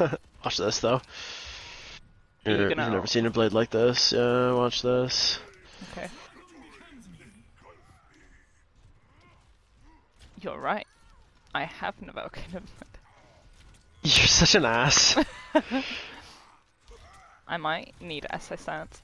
watch this though. Are you You've gonna- never seen a blade like this. Yeah, watch this. Okay. You're right. I have never kind of. You're such an ass. I might need SI stance.